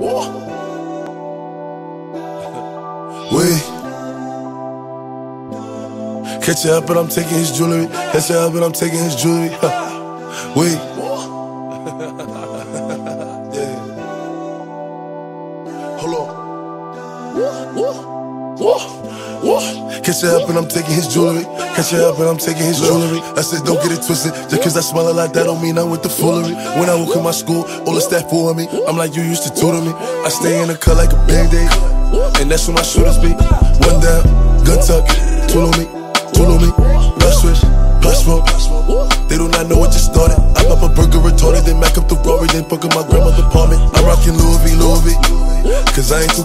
Wait. Catch up, but I'm taking his jewelry. Catch up, but I'm taking his jewelry. Wait. yeah. Hold on. Catch you up, and I'm taking his jewelry. Catch you up, and I'm taking his jewelry. I said, don't get it twisted. Just cause I smell like that don't mean I'm with the foolery. When I walk in my school, all the staff for me. I'm like, you used to tutor me. I stay in the cut like a band-aid. And that's where my shooters be. One down, gun tuck, tool on me, tool on me. Blood switch, Pop Smoke. They do not know what just started. I pop a burger retorted, then back up the 'Rari, then fuck up my grandma's apartment. I'm rocking Louis V, Louis V. Cause I ain't too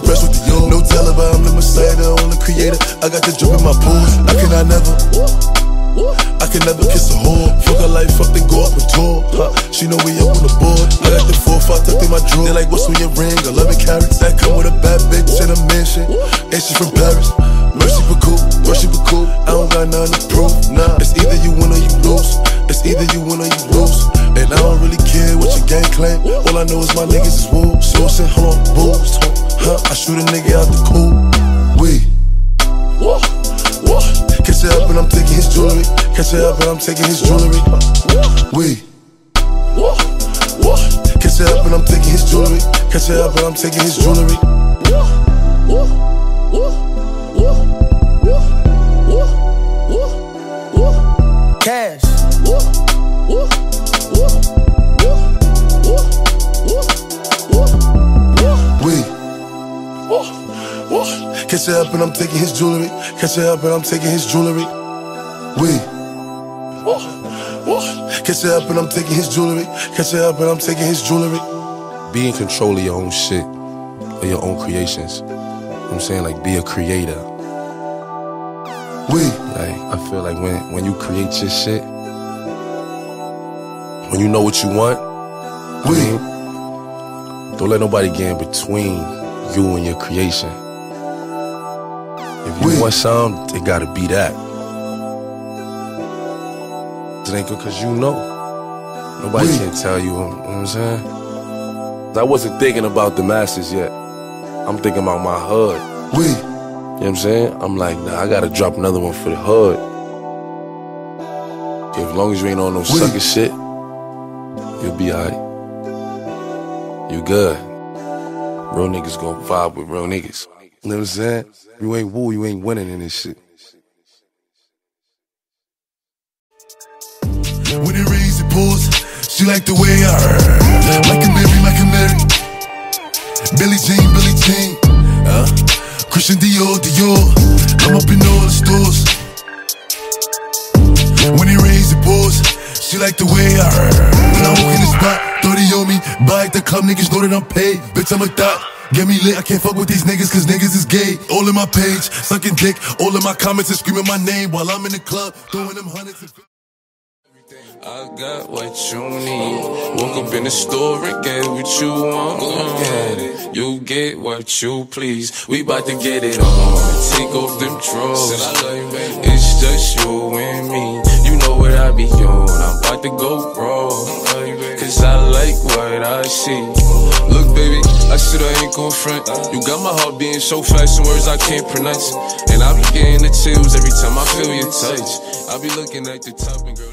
creator. I got the drip in my pools. I cannot never. I can never kiss a whore. Fuck her life up, then go up and tour. Huh. She know we up on the board. I got the four, five tucked in my drawer. They like, what's on your ring? 11 carats. That come with a bad bitch in a mansion. And she from Paris. Merci beaucoup, mercy for cool. I don't got nothing to prove. Nah, it's either you win or you lose. It's either you win or you lose. And I don't really care what your gang claim. All I know is my niggas is woo. Sourcing, hold on, booze. Huh, I shoot a nigga out the cool. Up and I'm taking his jewelry. Uh, we. Catch it up and I'm taking his jewelry. Catch it up and I'm taking his jewelry. Cash. We. Catch it up and I'm taking his jewelry. Catch it up and I'm taking his jewelry. We. Catch it up and I'm taking his jewelry. Catch it up and I'm taking his jewelry. Be in control of your own shit, of your own creations. You know what I'm saying? Like, be a creator. We. Like, I feel like when, when you create your shit, when you know what you want, I We. mean, don't let nobody get in between you and your creation. If you We. want something, it gotta be that. It ain't good cause you know. Nobody We. can tell you, you know what I'm saying? I wasn't thinking about the masses yet. I'm thinking about my hood. We. You know what I'm saying? I'm like, nah, I gotta drop another one for the hood. As long as you ain't on no sucker shit, you'll be alright. You good. Real niggas gon' vibe with real niggas. You know what I'm saying? You ain't woo, you ain't winning in this shit. When it rains, it. She like the way I Like a Mary, like a Mary. Billie Jean, Billie Jean. Uh, Christian Dior, Dior. I'm up in all the stores. When it rains, it. She like the way I When I walk in the spot, 30 on me. Buy at the club, niggas know that I'm paid. Bitch, I'm a thot. Get me lit, I can't fuck with these niggas cause niggas is gay. All in my page, sucking dick. All in my comments and screaming my name while I'm in the club, throwing them hundreds. I got what you need. Woke up in the store and get what you want. Get it. You get what you please. We bout to get it on. Take off them drawers. It's just you and me. You know what I be on. I'm about to go raw. Cause I like what I see. Look, baby, I said I ain't gon' front. You got my heart beating so fast, some words I can't pronounce. And I be getting the chills every time I feel your touch. I be looking at the top and girl,